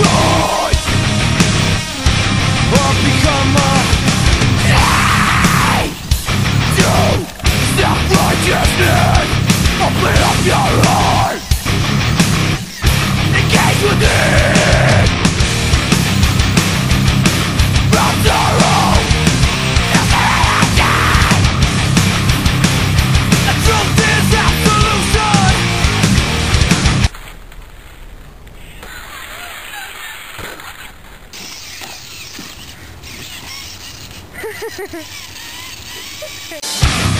Ha ha ha. Ha ha ha!